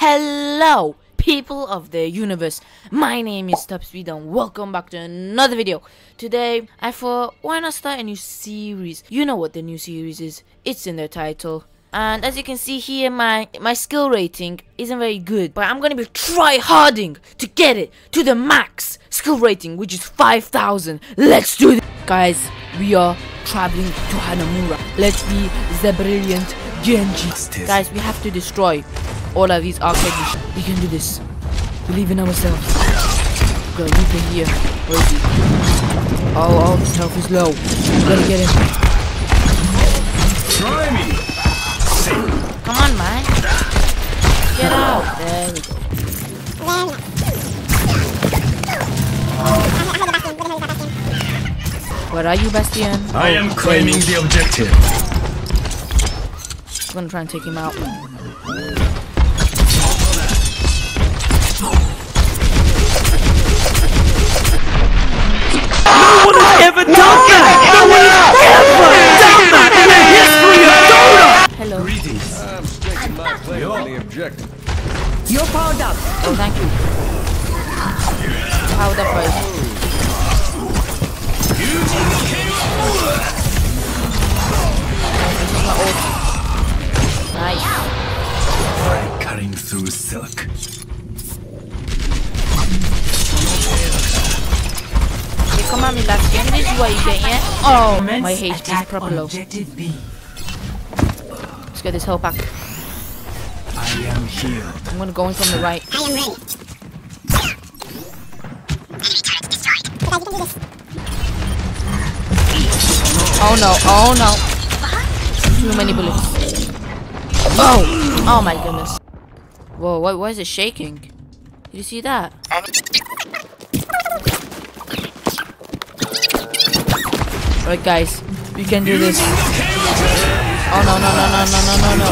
Hello, people of the universe. My name is Topspeed and welcome back to another video. Today, I thought, why not start a new series? You know what the new series is. It's in the title. And as you can see here, my, my skill rating isn't very good. But I'm gonna be try-harding to get it to the max skill rating, which is 5,000. Let's do this. Guys, we are traveling to Hanamura. Let's be the brilliant Genji. Guys, we have to destroy all of these arcade machines. We can do this. Believe in ourselves. Go, Reaper here. Where is he? Oh, oh, his health is low. We gotta get him. Try me. Come on, man. Get out. There we go. Where are you, Bastion? I am claiming the objective. I'm gonna try and take him out. No one has ever done that! No one has ever done that in the history of Dota! Hello. Greetings. I'm staking my claim on the objective. You're powered up. Oh, thank you. Powered up first. This is my ult. Nice. Cutting through silk. What you get, yeah? Oh, my HP is proper low. Let's get this health back. I am healed. I'm gonna go in from the right. I am ready. Oh no, oh no. Too many bullets. Oh! Oh my goodness. Whoa, why, why is it shaking? Did you see that? Right guys, we can do this. Oh no no no no no no no no.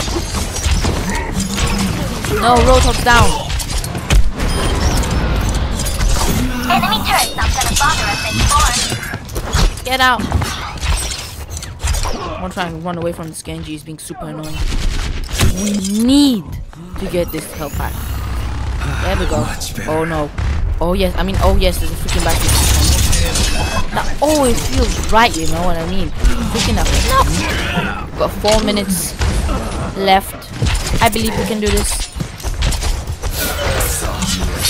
No, Rotox down. Enemy turret not gonna bother us anymore. Get out. I'm trying to run away from this Genji. He's being super annoying. We need to get this health pack. There we go. Oh no. Oh yes. I mean, oh yes. There's a freaking back. That always feels right. You know what I mean? Freaking up. No. Got four minutes left. I believe we can do this.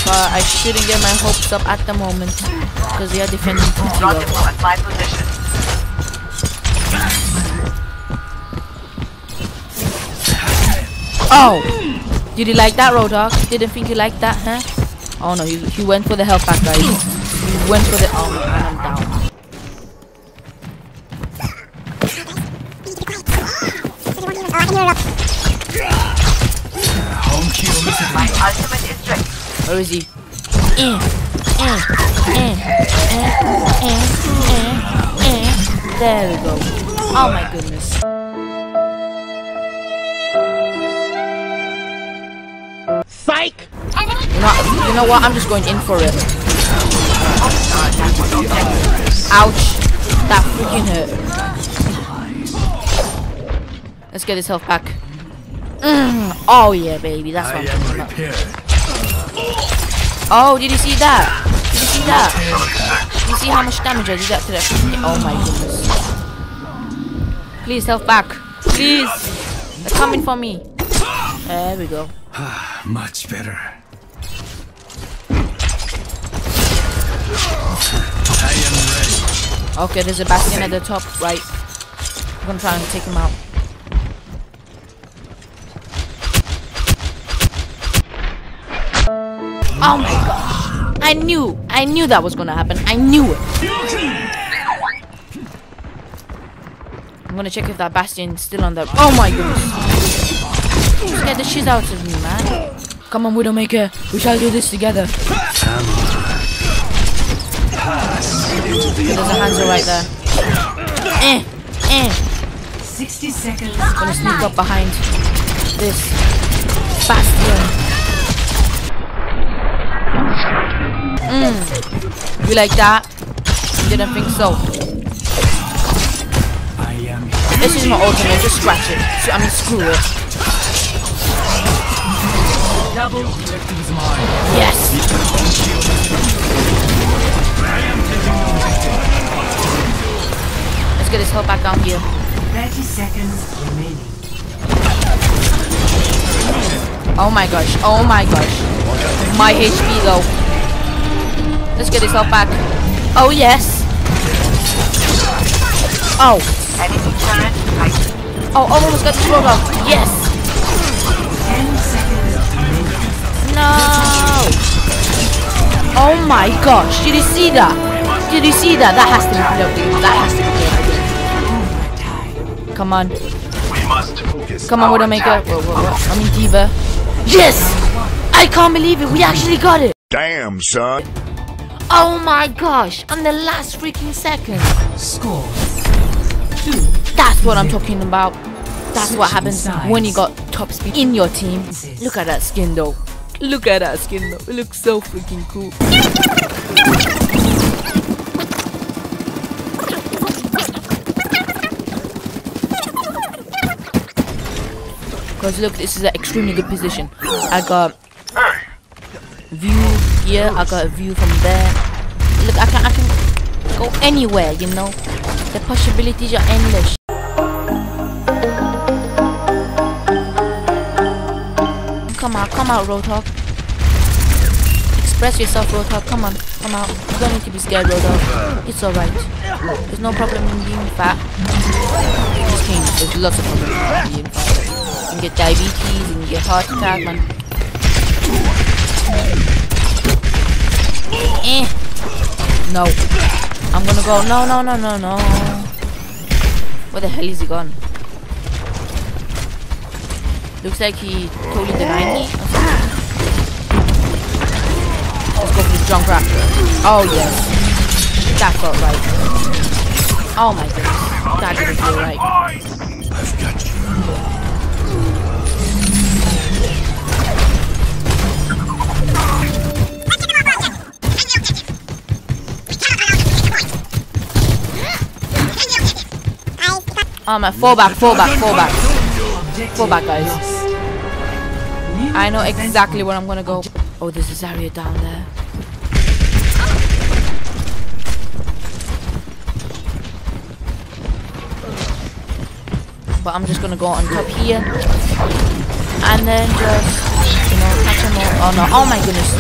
But I shouldn't get my hopes up at the moment because we are defending TTO. at my position. Oh! Did you like that, Road Didn't think you liked that, huh? Oh no, he, he went for the health pack, guys. He went for the. Oh, man, I'm down. Home kill. My ultimate is ready. Where is he? Eh, eh, eh, eh, eh, eh, eh. There we go. Oh my goodness. Psych! You know, you know what? I'm just going in for it. Ouch. That freaking hurt. Let's get this health back. Mm. Oh yeah, baby. That's I what I'm talking am about. Oh, did you see that? Did you see that? Did you see how much damage I did that to that? Oh my goodness. Please, health back. Please. They're coming for me. There we go. Much better. I am ready. Okay, there's a bastion at the top right. I'm gonna try and take him out. Oh my gosh. I knew. I knew that was gonna happen. I knew it. I'm gonna check if that bastion's still on the. Oh my goodness. Get the shit out of me, man. Come on, Widowmaker. We shall do this together. There's a Hanzo right there. Eh, eh. 60 seconds. Gonna sneak up behind this bastion. Mm. You like that? Didn't think so. This is my ultimate, just scratch it. I mean, screw it. Yes! Let's get this hell back down here. 30 seconds remaining. Oh my gosh, oh my gosh. My HP though. Let's get this hell back. Oh yes! Oh, oh, oh, almost got the off. Yes! 10 seconds remaining. No! Oh my gosh, did you see that? Did you see that? That has to be played. That has to be. Overtime. Come on. We must focus. Come on, Widowmaker. Whoa, whoa, whoa. I mean, D.Va. Yes! I can't believe it. We actually got it. Damn, son. Oh my gosh. On the last freaking second. Score. Two. That's what I'm talking about. That's what happens sides. when you got top speed in your team. Look at that skin though. Look at that skin though. It looks so freaking cool. Because look, this is an extremely good position. I got view here. I got a view from there. Look, I can I can go anywhere. You know, the possibilities are endless. Come out, come out, Roadhog. Express yourself, Roadhog. Come on, come out. You don't need to be scared, Roadhog. It's alright. There's no problem in being fat. There's lots of problems in being fat. You can get diabetes, you can get heart attack, man. Eh. No. I'm gonna go. No, no, no, no, no. Where the hell is he gone? Looks like he totally denied me. Let's go for the junk raptor. Oh yes. That felt right. Oh my goodness. That didn't feel right. Oh my fall back, fall back, fall back. Fall back guys. I know exactly where I'm gonna go. Oh, there's a Zarya down there. But I'm just gonna go on top here. And then just, you know, catch them all. Oh no, oh my goodness.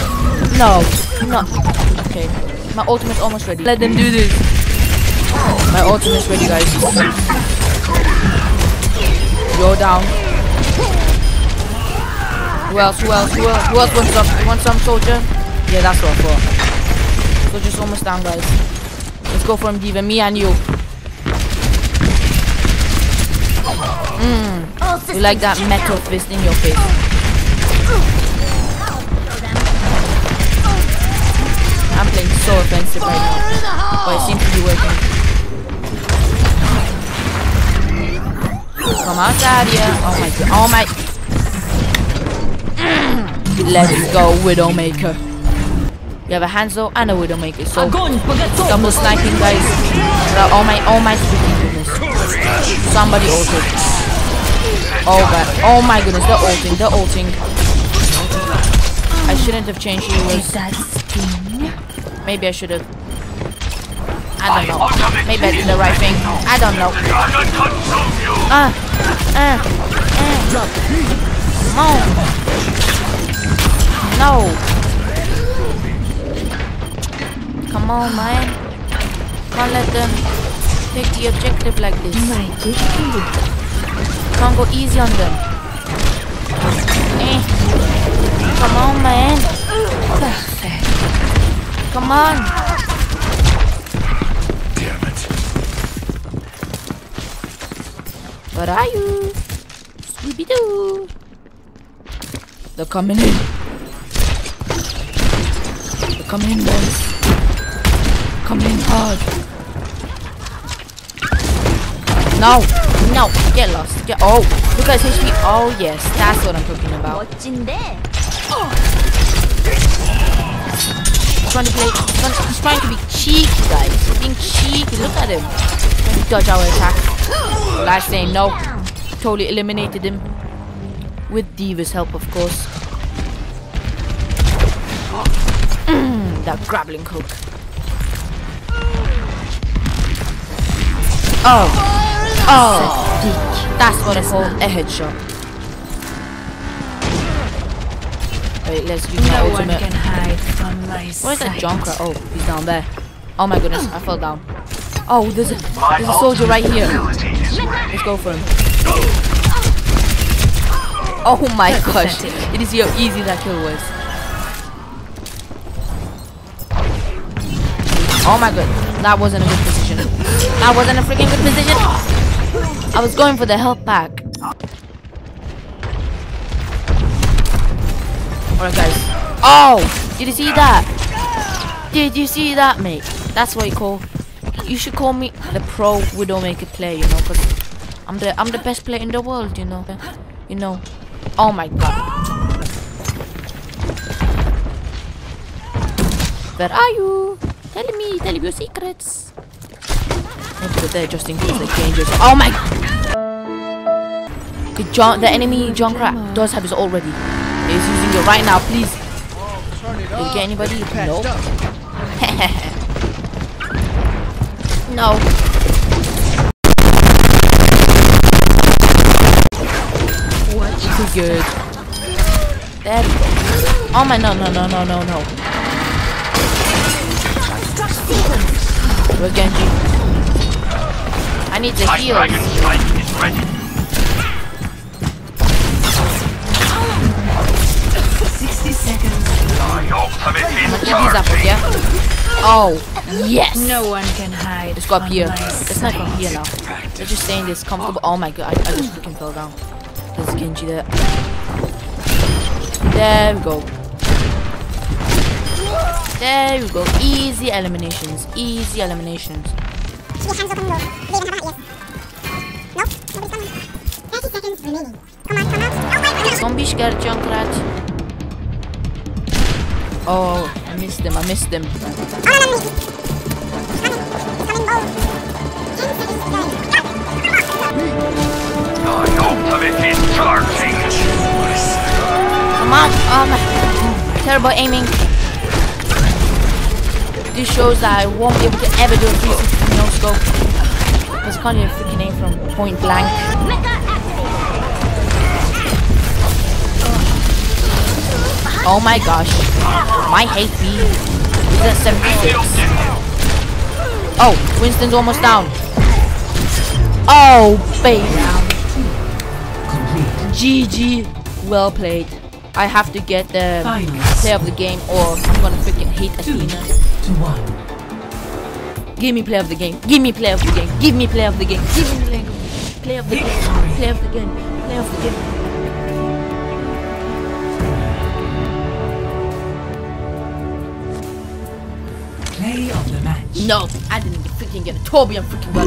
No, no. Okay, my ultimate's almost ready. Let them do this. My ultimate's ready, guys. Down. Who else? Who else? Who else? Who else wants some? Want some soldier? Yeah, that's what I thought. Soldier's almost down, guys. Let's go for him, D.Va. Me and you. Mmm. You like that metal fist in your face? I'm playing so offensive right now, but it seems to be working. Come on, Sadia. Oh my god. Oh my. Let's go, Widowmaker. You have a Hanzo and a Widowmaker, so double sniping, guys. Oh my, oh my freaking goodness. Somebody ulted. Oh god. Oh my goodness, they're ulting, they're ulting. I shouldn't have changed healers. Maybe I should have. I don't know. Maybe I did the right thing. I don't know. Ah, ah, ah. Come on. No. Come on, man. Can't let them take the objective like this. Can't go easy on them. Eh. Come on, man. Perfect. Come on. Where are you? Scooby-Doo! They're coming in! They're coming in, boys! Coming in hard! No! No! Get lost! Get- Oh! Look at his HP! Oh yes, that's what I'm talking about! He's trying to play- he's trying to be cheeky, guys! He's being cheeky! Look at him! Trying to dodge our attack! Last saying no. Totally eliminated him. With D.Va's help, of course. Mm, that grappling hook. Oh. Oh. That's what I call a headshot. Wait, let's use no my ultimate. Where's that Junkrat? Oh, he's down there. Oh my goodness, I fell down. Oh, there's a, there's a soldier right here. Let's go for him. Oh my gosh. It is how easy that kill was? Oh my god. That wasn't a good position. That wasn't a freaking good position. I was going for the health pack. Alright guys. Oh! Did you see that? Did you see that, mate? That's what you call. You should call me the pro Widowmaker player, you know, cause I'm the I'm the best player in the world, you know. You know. Oh my god. Where are you? Tell me, tell me your secrets. I'll put there just in case they change it. Oh my Good John the enemy Junkrat does have his already. He's using it right now, please. Did you get anybody? No. no. What? Too good. There. we go. Oh my no no no no no no. Where's Genji? I need the heal. Sixty seconds. I'm gonna get yeah? Oh, yes! No one can hide. Let's go up here. Let's not from here now. sight. Let's just stay in this comfortable. Oh my god, I, I just freaking fell down. There's Genji there. There we go. There we go. Easy eliminations. Easy eliminations. She hands open road. They even have a yes. Nope, nobody's coming. 30 seconds remaining. Come on, come out. Oh my! Don't be scared, Junkrat. Oh, I missed him. I missed him. Go. Come on. Oh my. Terrible aiming. This shows that I won't be able to ever do a 360 no scope. Because I can't freaking aim from point blank. Oh my gosh. My HP is at 76. Oh, Winston's almost down. Oh, baby. GG. Well played. I have to get the Finals. play of the game or I'm gonna freaking hate Two Athena. to one. Give me play of the game. Give me play of the game. Give me play of the game. Give me play, play of the game. Play of the game. Play of the game. Play of the match. No, I didn't freaking get it. Torbjorn freaking got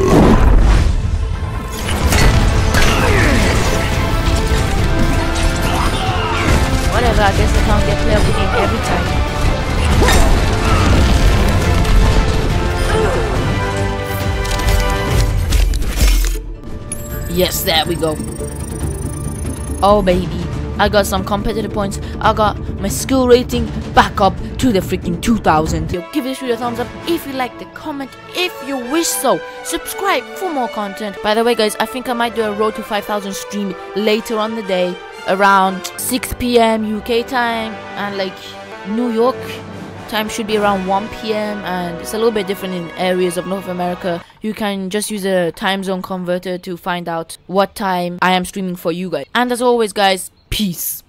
it. Whatever, I guess I can't get play of the game every time. Yes, there we go. Oh baby, I got some competitive points. I got my skill rating back up to the freaking 2000. Yo, give this video a thumbs up if you like the comment, if you wish so. Subscribe for more content. By the way, guys, I think I might do a road to 5000 stream later on the day, around 6 p.m. UK time, and like New York time should be around 1 p.m. and it's a little bit different in areas of North America. You can just use a time zone converter to find out what time I am streaming for you guys. And as always, guys, peace.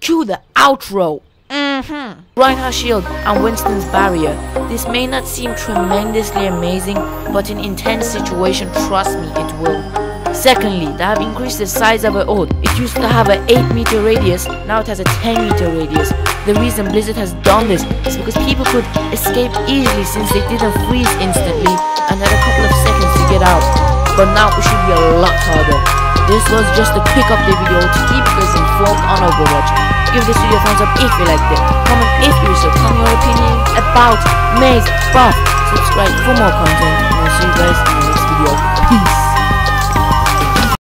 Cue the outro. Mm-hmm. Reinhardt Shield and Winston's Barrier. This may not seem tremendously amazing, but in intense situation, trust me, it will. Secondly, they have increased the size of it all. It used to have an 8 meter radius, now it has a 10 meter radius. The reason Blizzard has done this is because people could escape easily since they didn't freeze instantly and had a couple of seconds to get out. But now it should be a lot harder. This was just a quick update video to keep you guys informed on Overwatch. Give this video a thumbs up if you liked it. Comment if you so. Me your opinion about Mei's Buff. Subscribe for more content. And I'll see you guys in the next video. Peace.